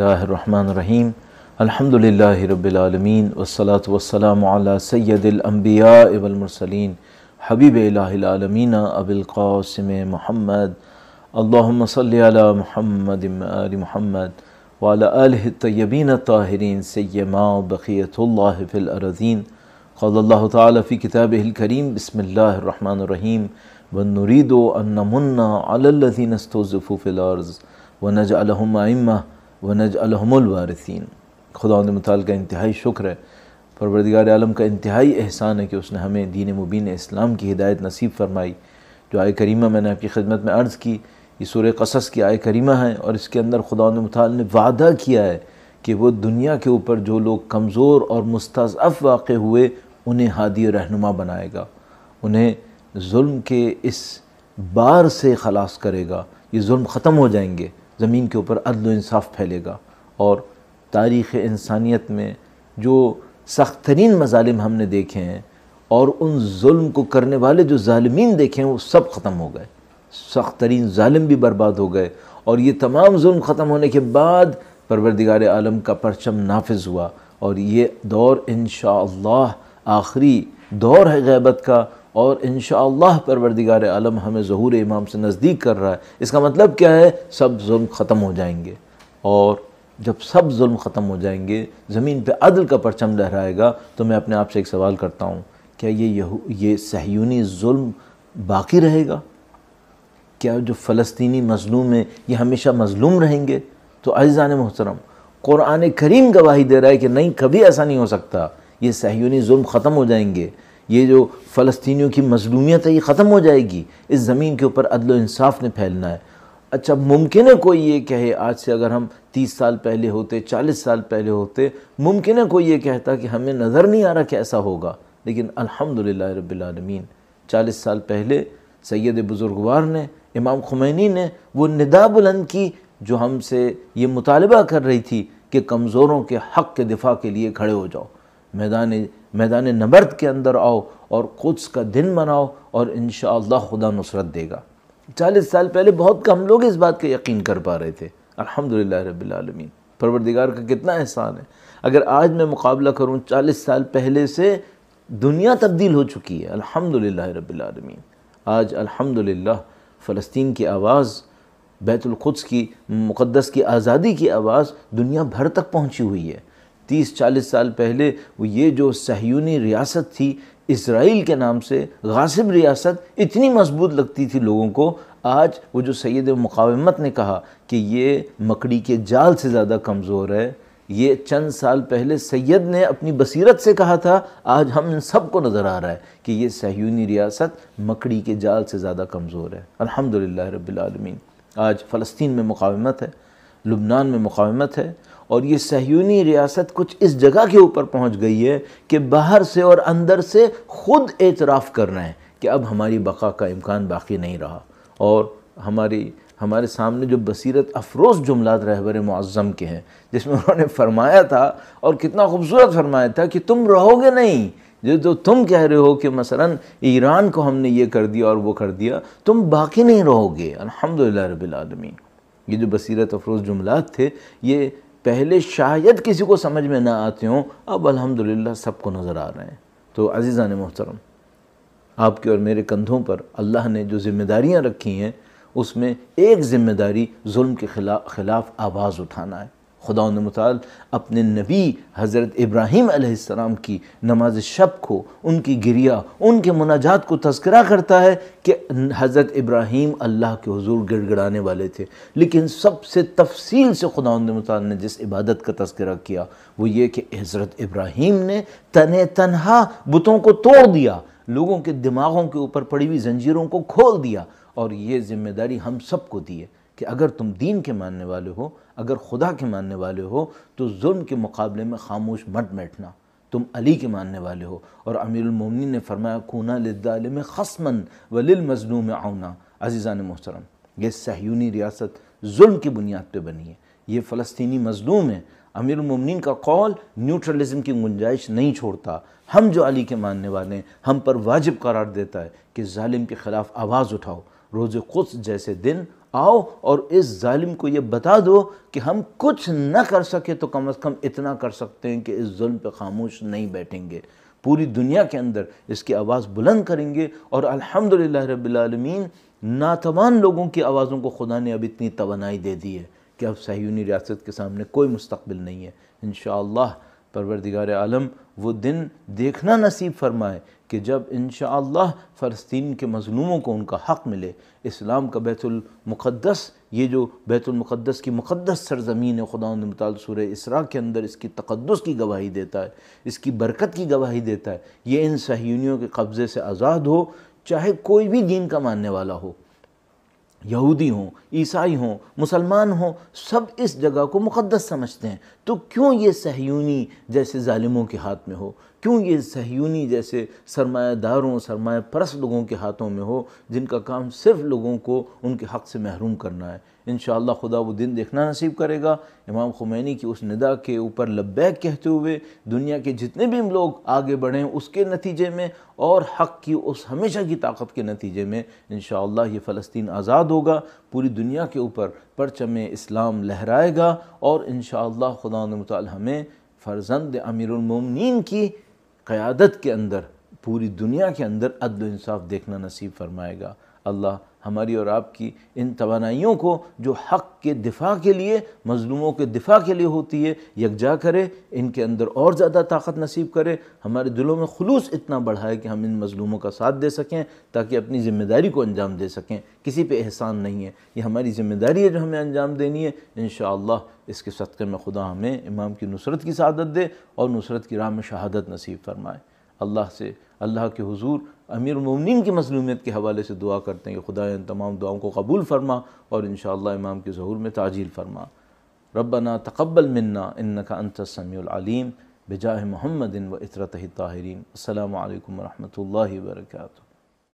الله الرحمن الرحيم الحمد لله رب العالمين والصلاة والسلام على سيد الأنبياء والمرسلين حبيب إله العالمين أبي القاسم محمد اللهم صل على محمد آل محمد وعلى آله الطيبين الطاهرين سيما بقية الله في الأرضين قال الله تعالى في كتابه الكريم بسم الله الرحمن الرحيم ونريد أن نمن على الذين استوزفوا في الأرض ونجعلهم أئمة وَنَجْعَلَهُمُ الْوَارِثِينَ خدا متعال کا انتہائی شکر ہے۔ پروردگار عالم کا انتہائی احسان ہے کہ اس نے ہمیں دین مبین اسلام کی ہدایت نصیب فرمائی۔ جو آئے کریمہ میں نے آپ کی خدمت میں عرض کی، یہ سورہ قصص کی آئے کریمہ ہے اور اس کے اندر خدا متعال نے وعدہ کیا ہے کہ وہ دنیا کے اوپر جو لوگ کمزور اور مستضعف واقع ہوئے، انہیں ہادی و رہنما بنائے گا۔ انہیں ظلم کے اس بار سے خلاص کرے گا۔ یہ ظلم ختم ہو جائیں گے۔ زمین کے اوپر عدل و انصاف پھیلے گا اور تاریخ انسانیت میں جو سخت ترین مظالم ہم نے دیکھے ہیں اور ان ظلم کو کرنے والے جو ظالمین دیکھے ہیں، وہ سب ختم ہو گئے۔ سخت ترین ظالم بھی برباد ہو گئے اور یہ تمام ظلم ختم ہونے کے بعد پروردگار عالم کا پرچم نافذ ہوا اور یہ دور انشاءاللہ آخری دور ہے غیبت کا اور انشاءاللہ پروردگار عالم ہمیں ظہور امام سے نزدیک کر رہا ہے۔ اس کا مطلب کیا ہے؟ سب ظلم ختم ہو جائیں گے۔ اور جب سب ظلم ختم ہو جائیں گے، زمین پہ عدل کا پرچم لہرائے گا، تو میں اپنے آپ سے ایک سوال کرتا ہوں، کیا یہ یہ سہیونی ظلم باقی رہے گا؟ کیا جو فلسطینی مظلوم ہیں، یہ ہمیشہ مظلوم رہیں گے؟ تو عزیزان محترم، قرآن کریم گواہی دے رہا ہے کہ نہیں، کبھی ایسا نہیں ہو سکتا۔ یہ سہیونی ظلم ختم ہو جائیں گے۔ یہ جو فلسطینیوں کی مظلومیت ہے، یہ ختم ہو جائے گی۔ اس زمین کے اوپر عدل و انصاف نے پھیلنا ہے۔ اچھا ممکن ہے کوئی یہ کہے آج سے اگر ہم تیس سال پہلے ہوتے، چالیس سال پہلے ہوتے، ممکن ہے کوئی یہ کہتا کہ ہمیں نظر نہیں آ رہا کہ ایسا ہوگا۔ لیکن الحمدللہ رب العالمین، چالیس سال پہلے سید بزرگوار نے، امام خمینی نے وہ ندا بلند کی جو ہم سے یہ مطالبہ کر رہی تھی کہ کمزوروں کے حق کے دفاع کے لیے کھڑے ہو جاؤ۔ میدان میدان نبرد کے اندر آؤ اور قدس کا دن مناؤ اور انشاءاللہ خدا نصرت دے گا۔ چالیس سال پہلے بہت کم لوگ اس بات کا یقین کر پا رہے تھے۔ الحمدللہ رب العالمین۔ پروردگار کا کتنا احسان ہے۔ اگر آج میں مقابلہ کروں، چالیس سال پہلے سے دنیا تبدیل ہو چکی ہے۔ الحمدللہ رب العالمین۔ آج الحمدللہ فلسطین کی آواز، بیت القدس کی، مقدس کی آزادی کی آواز دنیا بھر تک پہنچی ہوئی ہے۔ تیس چالیس سال پہلے وہ یہ جو سہیونی ریاست تھی، اسرائیل کے نام سے غاصب ریاست، اتنی مضبوط لگتی تھی لوگوں کو۔ آج وہ جو سید مقاومت نے کہا کہ یہ مکڑی کے جال سے زیادہ کمزور ہے، یہ چند سال پہلے سید نے اپنی بصیرت سے کہا تھا، آج ہم ان سب کو نظر آ رہا ہے کہ یہ سہیونی ریاست مکڑی کے جال سے زیادہ کمزور ہے۔ الحمدللہ رب العالمین۔ آج فلسطین میں مقاومت ہے، لبنان میں مقاومت ہے اور یہ سہیونی ریاست کچھ اس جگہ کے اوپر پہنچ گئی ہے کہ باہر سے اور اندر سے خود اعتراف کر رہے ہیں کہ اب ہماری بقا کا امکان باقی نہیں رہا اور ہماری ہمارے سامنے جو بصیرت افروز جملات رہبر معظم کے ہیں، جس میں انہوں نے فرمایا تھا اور کتنا خوبصورت فرمایا تھا کہ تم رہو گے نہیں، جو تو تم کہہ رہے ہو کہ مثلا ایران کو ہم نے یہ کر دیا اور وہ کر دیا، تم باقی نہیں رہو گے۔ الحمدللہ رب العالمین۔ یہ جو بصیرت افروز جملات تھے، یہ پہلے شاید کسی کو سمجھ میں نہ آتے ہوں، اب الحمدللہ سب کو نظر آ رہے ہیں۔ تو عزیزان محترم، آپ کے اور میرے کندھوں پر اللہ نے جو ذمہ داریاں رکھی ہیں، اس میں ایک ذمہ داری ظلم کے خلاف آواز اٹھانا ہے۔ خدا متعال اپنے نبی حضرت ابراہیم علیہ السلام کی نماز شب کو، ان کی گریا ان کے مناجات کو تذکرہ کرتا ہے کہ حضرت ابراہیم اللہ کے حضور گڑ گڑانے والے تھے۔ لیکن سب سے تفصیل سے خدا متعال نے جس عبادت کا تذکرہ کیا، وہ یہ کہ حضرت ابراہیم نے تن تنہا بتوں کو توڑ دیا، لوگوں کے دماغوں کے اوپر پڑی ہوئی زنجیروں کو کھول دیا اور یہ ذمہ داری ہم سب کو دی ہے۔ کہ اگر تم دین کے ماننے والے ہو، اگر خدا کے ماننے والے ہو، تو ظلم کے مقابلے میں خاموش مٹ بیٹھنا۔ تم علی کے ماننے والے ہو۔ اور امیر المومنین نے فرمایا کونا للظالم خصمن وللمظلوم عونا۔ عزیزان محترم، یہ سہیونی ریاست ظلم کی بنیاد پہ بنی ہے۔ یہ فلسطینی مظلوم ہے۔ امیر المومنین کا قول نیوٹرلزم کی گنجائش نہیں چھوڑتا۔ ہم جو علی کے ماننے والے ہیں، ہم پر واجب قرار دیتا ہے کہ ظالم کے خلاف آواز اٹھاؤ۔ روز قدس جیسے دن آؤ اور اس ظالم کو یہ بتا دو کہ ہم کچھ نہ کر سکے تو کم از کم اتنا کر سکتے ہیں کہ اس ظلم پہ خاموش نہیں بیٹھیں گے۔ پوری دنیا کے اندر اس کی آواز بلند کریں گے اور الحمدللہ رب العالمین ناتوان لوگوں کی آوازوں کو خدا نے اب اتنی توانائی دے دی ہے کہ اب صہیونی ریاست کے سامنے کوئی مستقبل نہیں ہے۔ انشاءاللہ پروردگار عالم، وہ دن دیکھنا نصیب فرمائے کہ جب انشاءاللہ فلسطین کے مظلوموں کو ان کا حق ملے۔ اسلام کا بیت المقدس، یہ جو بیت المقدس کی مقدس سرزمین ہے، خدا مطال سورہ اسراء کے اندر اس کی تقدس کی گواہی دیتا ہے، اس کی برکت کی گواہی دیتا ہے۔ یہ ان صحیونیوں کے قبضے سے آزاد ہو، چاہے کوئی بھی دین کا ماننے والا ہو۔ یہودی ہوں، عیسائی ہوں، مسلمان ہوں، سب اس جگہ کو مقدس سمجھتے ہیں۔ تو کیوں یہ سہیونی جیسے ظالموں کے ہاتھ میں ہو؟ کیوں یہ سہیونی جیسے سرمایہ داروں، سرمایہ پرست لوگوں کے ہاتھوں میں ہو، جن کا کام صرف لوگوں کو ان کے حق سے محروم کرنا ہے؟ انشاءاللہ خدا وہ دن دیکھنا نصیب کرے گا۔ امام خمینی کی اس ندا کے اوپر لبیک کہتے ہوئے دنیا کے جتنے بھی لوگ آگے بڑھیں اس کے نتیجے میں اور حق کی اس ہمیشہ کی طاقت کے نتیجے میں انشاءاللہ یہ فلسطین آزاد ہوگا۔ پوری دنیا کے اوپر پرچم اسلام لہرائے گا اور انشاءاللہ خدا متعال ہمیں فرزند امیر المومنین کی قیادت کے اندر، پوری دنیا کے اندر عدل و انصاف دیکھنا نصیب فرمائے گا۔ اللہ ہماری اور آپ کی ان توانائیوں کو جو حق کے دفاع کے لیے، مظلوموں کے دفاع کے لیے ہوتی ہے، یکجا کرے، ان کے اندر اور زیادہ طاقت نصیب کرے، ہمارے دلوں میں خلوص اتنا بڑھائے کہ ہم ان مظلوموں کا ساتھ دے سکیں تاکہ اپنی ذمہ داری کو انجام دے سکیں۔ کسی پہ احسان نہیں ہے۔ یہ ہماری ذمہ داری ہے جو ہمیں انجام دینی ہے۔ انشاءاللہ اس کے صدقے میں خدا ہمیں، امام کی نصرت کی سعادت دے اور نصرت کی راہ میں شہادت نصیب فرمائے۔ اللہ سے، اللہ کے حضور امیر المومنین کی مظلومیت کے حوالے سے دعا کرتے ہیں کہ خدا ان تمام دعاؤں کو قبول فرما اور انشاءاللہ امام کے ظہور میں تعجیل فرما۔ ربنا تقبل منا، انکا انت السمیع العلیم۔ بجاہ محمد و اطرتہ الطاہرین۔ السلام علیکم ورحمۃ اللہ وبرکاتہ۔